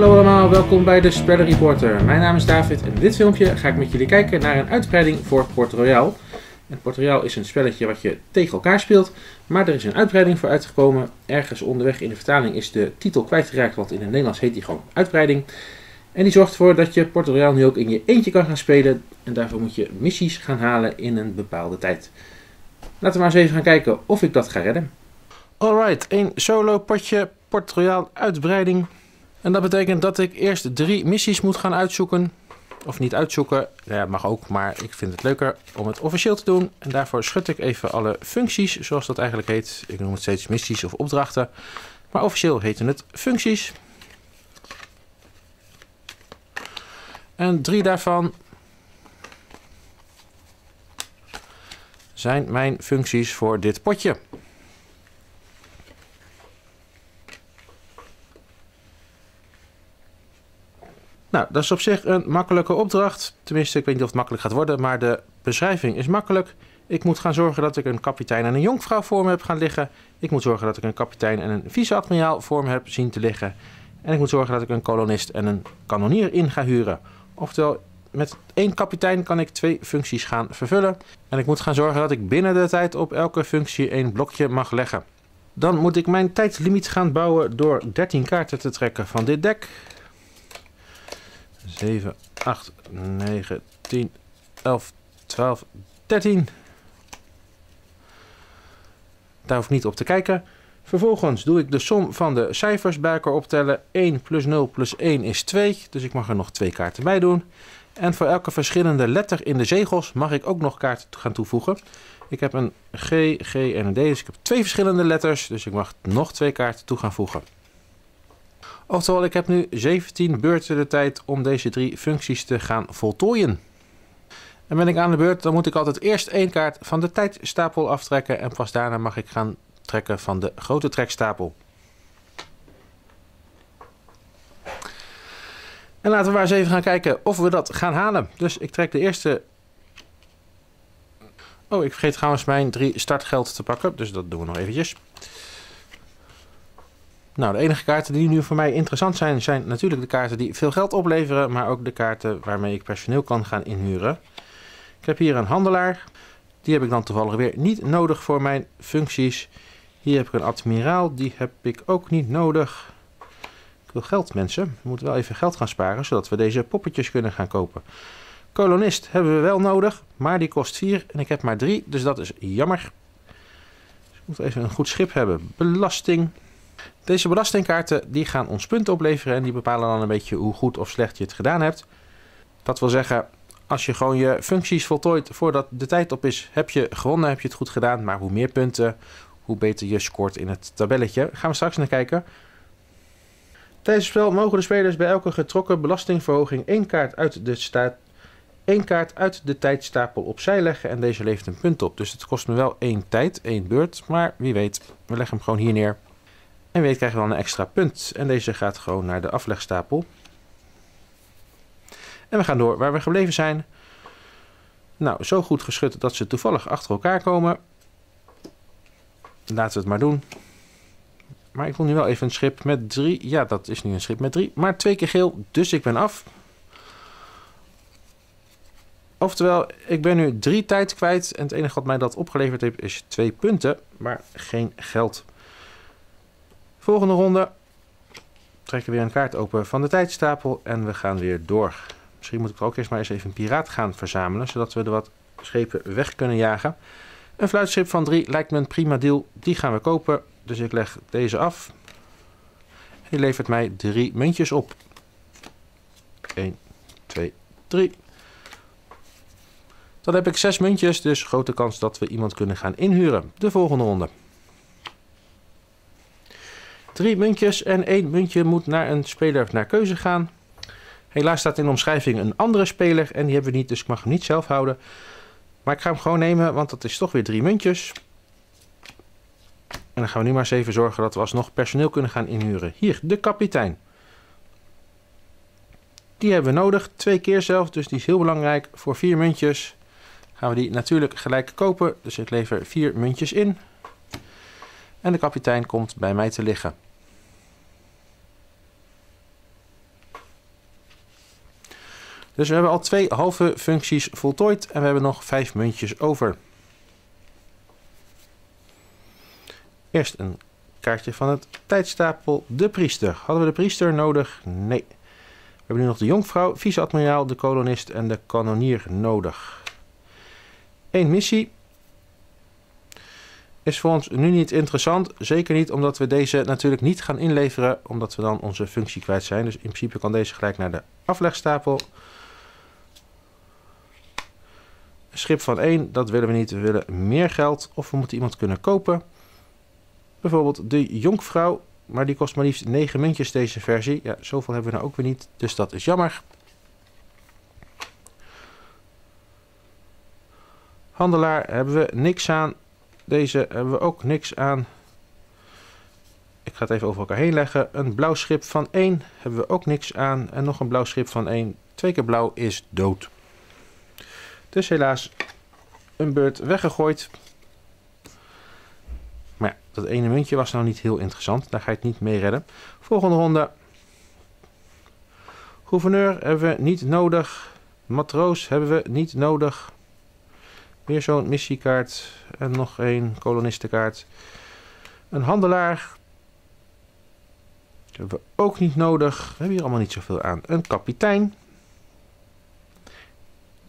Hallo allemaal, welkom bij de Spreader Reporter. Mijn naam is David en in dit filmpje ga ik met jullie kijken naar een uitbreiding voor Port Royal. En Port Royal is een spelletje wat je tegen elkaar speelt, maar er is een uitbreiding voor uitgekomen. Ergens onderweg in de vertaling is de titel kwijtgeraakt, want in het Nederlands heet die gewoon uitbreiding. En die zorgt ervoor dat je Port Royal nu ook in je eentje kan gaan spelen. En daarvoor moet je missies gaan halen in een bepaalde tijd. Laten we maar eens even gaan kijken of ik dat ga redden. Alright, een solo potje Port Royal uitbreiding. En dat betekent dat ik eerst drie missies moet gaan uitzoeken. Of niet uitzoeken, ja, mag ook, maar ik vind het leuker om het officieel te doen. En daarvoor schud ik even alle functies, zoals dat eigenlijk heet. Ik noem het steeds missies of opdrachten. Maar officieel heten het functies. En drie daarvan zijn mijn functies voor dit potje. Nou, dat is op zich een makkelijke opdracht. Tenminste, ik weet niet of het makkelijk gaat worden, maar de beschrijving is makkelijk. Ik moet gaan zorgen dat ik een kapitein en een jonkvrouw voor me heb gaan liggen. Ik moet zorgen dat ik een kapitein en een vice-admiraal voor me heb zien te liggen. En ik moet zorgen dat ik een kolonist en een kanonier in ga huren. Oftewel, met één kapitein kan ik twee functies gaan vervullen. En ik moet gaan zorgen dat ik binnen de tijd op elke functie één blokje mag leggen. Dan moet ik mijn tijdlimiet gaan bouwen door 13 kaarten te trekken van dit dek. 7, 8, 9, 10, 11, 12, 13. Daar hoef ik niet op te kijken. Vervolgens doe ik de som van de cijfers bij elkaar optellen. 1 plus 0 plus 1 is 2, dus ik mag er nog twee kaarten bij doen. En voor elke verschillende letter in de zegels mag ik ook nog kaarten gaan toevoegen. Ik heb een G, G en een D, dus ik heb twee verschillende letters, dus ik mag nog twee kaarten toe gaan voegen. Oftewel, ik heb nu 17 beurten de tijd om deze drie functies te gaan voltooien. En ben ik aan de beurt, dan moet ik altijd eerst één kaart van de tijdstapel aftrekken en pas daarna mag ik gaan trekken van de grote trekstapel. En laten we maar eens even gaan kijken of we dat gaan halen. Dus ik trek de eerste... Oh, ik vergeet trouwens mijn drie startgeld te pakken, dus dat doen we nog eventjes. Nou, de enige kaarten die nu voor mij interessant zijn, zijn natuurlijk de kaarten die veel geld opleveren, maar ook de kaarten waarmee ik personeel kan gaan inhuren. Ik heb hier een handelaar. Die heb ik dan toevallig weer niet nodig voor mijn functies. Hier heb ik een admiraal, die heb ik ook niet nodig. Ik wil geld, mensen. We moeten wel even geld gaan sparen, zodat we deze poppetjes kunnen gaan kopen. Kolonist hebben we wel nodig, maar die kost 4 en ik heb maar 3, dus dat is jammer. Dus ik moet even een goed schip hebben. Belasting. Deze belastingkaarten die gaan ons punten opleveren en die bepalen dan een beetje hoe goed of slecht je het gedaan hebt. Dat wil zeggen, als je gewoon je functies voltooit voordat de tijd op is, heb je gewonnen, heb je het goed gedaan. Maar hoe meer punten, hoe beter je scoort in het tabelletje. Gaan we straks naar kijken. Tijdens het spel mogen de spelers bij elke getrokken belastingverhoging één kaart uit de, één kaart uit de tijdstapel opzij leggen en deze levert een punt op. Dus het kost me wel één tijd, één beurt, maar wie weet, we leggen hem gewoon hier neer. En weet krijgen we dan een extra punt. En deze gaat gewoon naar de aflegstapel. En we gaan door waar we gebleven zijn. Nou, zo goed geschud dat ze toevallig achter elkaar komen. Laten we het maar doen. Maar ik wil nu wel even een schip met drie. Ja, dat is nu een schip met drie. Maar twee keer geel, dus ik ben af. Oftewel, ik ben nu drie tijd kwijt. En het enige wat mij dat opgeleverd heeft is twee punten. Maar geen geld. Volgende ronde. Trekken we weer een kaart open van de tijdstapel. En we gaan weer door. Misschien moet ik ook eerst maar eens even een piraat gaan verzamelen. Zodat we er wat schepen weg kunnen jagen. Een fluitschip van 3 lijkt me een prima deal. Die gaan we kopen. Dus ik leg deze af. Die levert mij drie muntjes op. 1, 2, 3. Dan heb ik zes muntjes, dus grote kans dat we iemand kunnen gaan inhuren. De volgende ronde. Drie muntjes en één muntje moet naar een speler naar keuze gaan. Helaas staat in de omschrijving een andere speler en die hebben we niet, dus ik mag hem niet zelf houden. Maar ik ga hem gewoon nemen, want dat is toch weer drie muntjes. En dan gaan we nu maar eens even zorgen dat we alsnog personeel kunnen gaan inhuren. Hier, de kapitein. Die hebben we nodig, twee keer zelf, dus die is heel belangrijk. Voor vier muntjes gaan we die natuurlijk gelijk kopen. Dus ik lever vier muntjes in. En de kapitein komt bij mij te liggen. Dus we hebben al twee halve functies voltooid en we hebben nog vijf muntjes over. Eerst een kaartje van het tijdstapel. De priester. Hadden we de priester nodig? Nee. We hebben nu nog de jonkvrouw, vice-admiraal, de kolonist en de kanonier nodig. Eén missie. Is voor ons nu niet interessant. Zeker niet omdat we deze natuurlijk niet gaan inleveren. Omdat we dan onze functie kwijt zijn. Dus in principe kan deze gelijk naar de aflegstapel. Een schip van 1, dat willen we niet. We willen meer geld of we moeten iemand kunnen kopen. Bijvoorbeeld de jonkvrouw, maar die kost maar liefst 9 muntjes deze versie. Ja, zoveel hebben we nou ook weer niet, dus dat is jammer. Handelaar hebben we niks aan. Deze hebben we ook niks aan. Ik ga het even over elkaar heen leggen. Een blauw schip van 1 hebben we ook niks aan. En nog een blauw schip van 1. Twee keer blauw is dood. Dus helaas een beurt weggegooid. Maar ja, dat ene muntje was nou niet heel interessant. Daar ga je het niet mee redden. Volgende ronde. Gouverneur hebben we niet nodig. Matroos hebben we niet nodig. Weer zo'n missiekaart. En nog één kolonistenkaart. Een handelaar. hebben we ook niet nodig. We hebben hier allemaal niet zoveel aan. Een kapitein.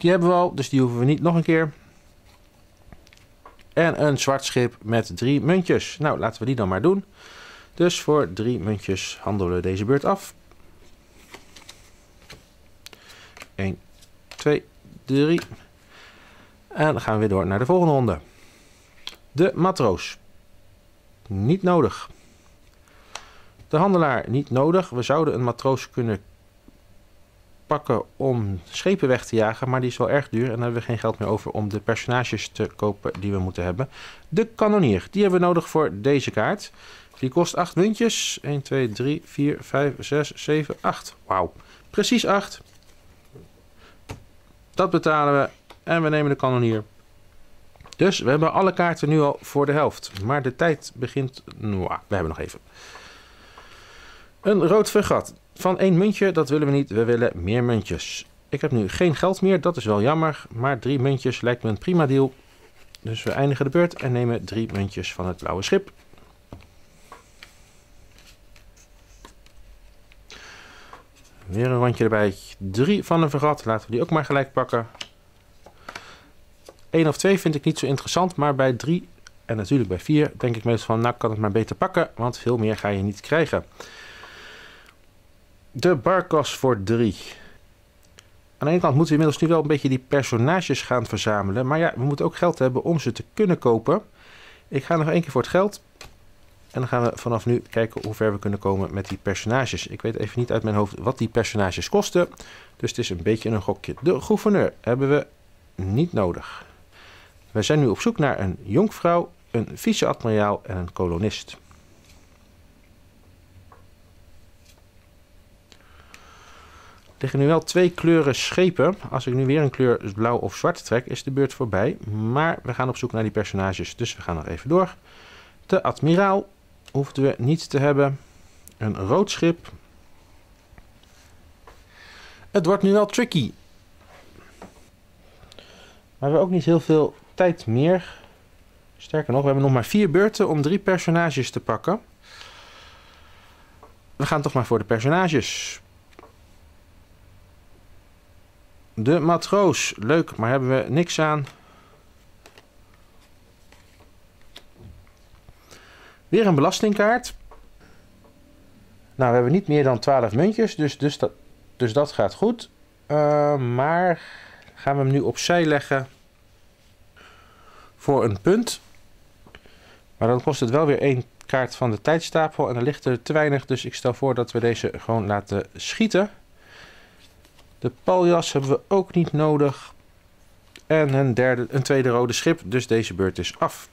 Die hebben we al, dus die hoeven we niet nog een keer. En een zwart schip met drie muntjes. Nou, laten we die dan maar doen. Dus voor drie muntjes handelen we deze beurt af. 1, 2, 3. En dan gaan we weer door naar de volgende ronde. De matroos. Niet nodig. De handelaar niet nodig. We zouden een matroos kunnen pakken om schepen weg te jagen, maar die is wel erg duur en dan hebben we geen geld meer over om de personages te kopen die we moeten hebben. De kanonier, die hebben we nodig voor deze kaart. Die kost 8 muntjes. 1, 2, 3, 4, 5, 6, 7, 8. Wauw, precies 8. Dat betalen we en we nemen de kanonier. Dus we hebben alle kaarten nu al voor de helft. Maar de tijd begint... Nou, we hebben nog even. Een rood vergat van één muntje, dat willen we niet. We willen meer muntjes. Ik heb nu geen geld meer, dat is wel jammer. Maar drie muntjes lijkt me een prima deal. Dus we eindigen de beurt en nemen drie muntjes van het blauwe schip. Weer een rondje erbij. Drie van een vergat. Laten we die ook maar gelijk pakken. Eén of twee vind ik niet zo interessant. Maar bij drie en natuurlijk bij vier denk ik meestal van... Nou kan het maar beter pakken. Want veel meer ga je niet krijgen. De barkas voor 3. Aan de ene kant moeten we inmiddels nu wel een beetje die personages gaan verzamelen. Maar ja, we moeten ook geld hebben om ze te kunnen kopen. Ik ga nog één keer voor het geld. En dan gaan we vanaf nu kijken hoe ver we kunnen komen met die personages. Ik weet even niet uit mijn hoofd wat die personages kosten. Dus het is een beetje een gokje. De gouverneur hebben we niet nodig. We zijn nu op zoek naar een jonkvrouw, een vice-admiraal en een kolonist. Liggen nu wel twee kleuren schepen. Als ik nu weer een kleur blauw of zwart trek, is de beurt voorbij. Maar we gaan op zoek naar die personages, dus we gaan nog even door. De admiraal hoefden we niet te hebben. Een rood schip. Het wordt nu wel tricky. Maar we hebben ook niet heel veel tijd meer. Sterker nog, we hebben nog maar vier beurten om drie personages te pakken. We gaan toch maar voor de personages. De matroos. Leuk, maar hebben we niks aan. Weer een belastingkaart. Nou, we hebben niet meer dan 12 muntjes, dus, dus, dat, dus dat gaat goed. Uh, maar gaan we hem nu opzij leggen voor een punt. Maar dan kost het wel weer één kaart van de tijdstapel en dan ligt er te weinig. Dus ik stel voor dat we deze gewoon laten schieten. De paljas hebben we ook niet nodig. En een, derde, een tweede rode schip, dus deze beurt is af.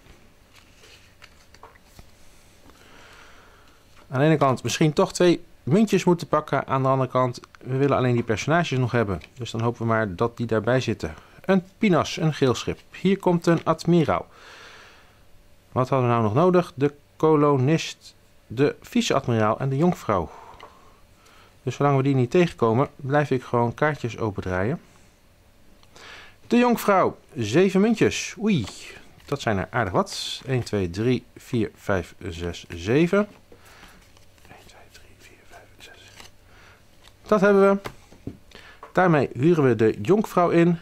Aan de ene kant misschien toch twee muntjes moeten pakken. Aan de andere kant, we willen alleen die personages nog hebben. Dus dan hopen we maar dat die daarbij zitten. Een pinas, een geel schip. Hier komt een admiraal. Wat hadden we nou nog nodig? De kolonist, de vice-admiraal en de jonkvrouw. Dus zolang we die niet tegenkomen, blijf ik gewoon kaartjes opendraaien. De jonkvrouw, 7 muntjes. Oei, dat zijn er aardig wat. 1, 2, 3, 4, 5, 6, 7. 1, 2, 3, 4, 5, 6. Dat hebben we. Daarmee huren we de jonkvrouw in.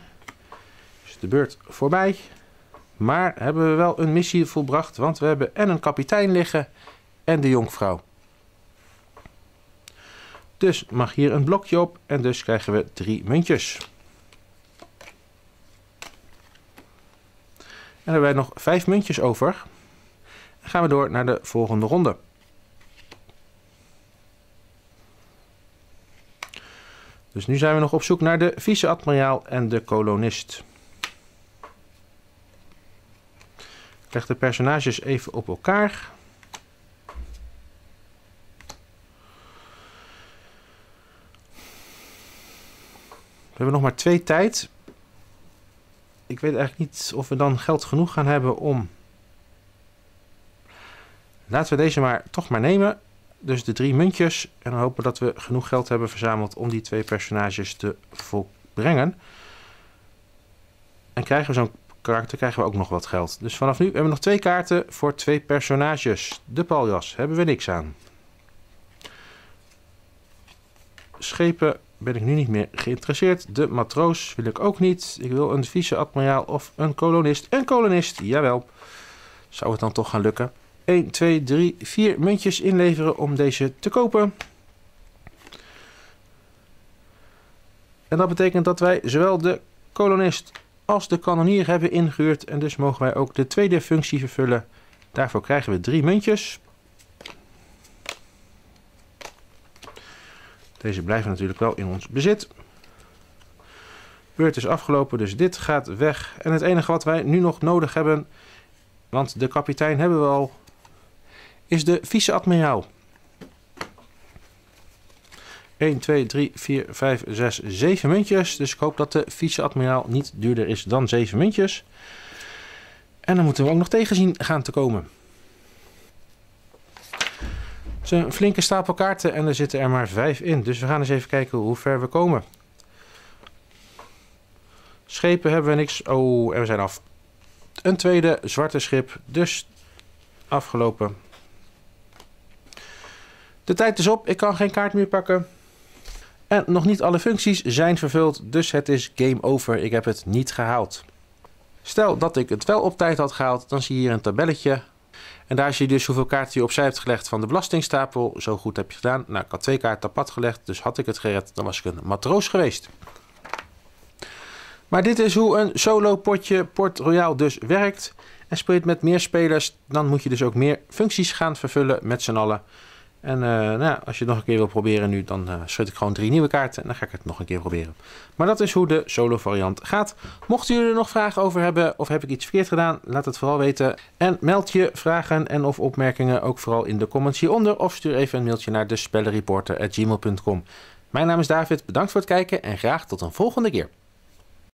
Is de beurt voorbij. Maar hebben we wel een missie volbracht, want we hebben en een kapitein liggen en de jonkvrouw. Dus mag hier een blokje op en dus krijgen we drie muntjes. En hebben wij nog vijf muntjes over. Dan gaan we door naar de volgende ronde. Dus nu zijn we nog op zoek naar de vice-admiraal en de kolonist. Ik leg de personages even op elkaar. We hebben nog maar twee tijd. Ik weet eigenlijk niet of we dan geld genoeg gaan hebben om... Laten we deze maar toch maar nemen. Dus de drie muntjes. En dan hopen dat we genoeg geld hebben verzameld om die twee personages te volbrengen. En krijgen we zo'n karakter, krijgen we ook nog wat geld. Dus vanaf nu hebben we nog twee kaarten voor twee personages. De paljas hebben we niks aan. Schepen ben ik nu niet meer geïnteresseerd. De matroos wil ik ook niet. Ik wil een vice-admiraal of een kolonist. Een kolonist, jawel. Zou het dan toch gaan lukken? 1, 2, 3, 4 muntjes inleveren om deze te kopen. En dat betekent dat wij zowel de kolonist als de kanonier hebben ingehuurd. En dus mogen wij ook de tweede functie vervullen. Daarvoor krijgen we drie muntjes. Deze blijven natuurlijk wel in ons bezit. Beurt is afgelopen, dus dit gaat weg. En het enige wat wij nu nog nodig hebben, want de kapitein hebben we al, is de vice-admiraal. 1, 2, 3, 4, 5, 6, 7 muntjes. Dus ik hoop dat de vice-admiraal niet duurder is dan 7 muntjes. En dan moeten we ook nog tegenzien gaan te komen. Het is een flinke stapel kaarten en er zitten er maar 5 in. Dus we gaan eens even kijken hoe ver we komen. Schepen hebben we niks. Oh, en we zijn af. Een tweede zwarte schip. Dus afgelopen. De tijd is op. Ik kan geen kaart meer pakken. En nog niet alle functies zijn vervuld. Dus het is game over. Ik heb het niet gehaald. Stel dat ik het wel op tijd had gehaald. Dan zie je hier een tabelletje. En daar zie je dus hoeveel kaarten je opzij hebt gelegd van de belastingstapel. Zo goed heb je gedaan. Nou, ik had twee kaarten apart gelegd. Dus had ik het gered, dan was ik een matroos geweest. Maar dit is hoe een solo potje Port Royal dus werkt. En speel je het met meer spelers, dan moet je dus ook meer functies gaan vervullen met z'n allen. En uh, nou, als je het nog een keer wil proberen nu, dan uh, schud ik gewoon drie nieuwe kaarten. En dan ga ik het nog een keer proberen. Maar dat is hoe de solo variant gaat. Mochten jullie er nog vragen over hebben of heb ik iets verkeerd gedaan, laat het vooral weten. En meld je vragen en of opmerkingen ook vooral in de comments hieronder. Of stuur even een mailtje naar de spellenreporter.gmail.com. Mijn naam is David, bedankt voor het kijken en graag tot een volgende keer.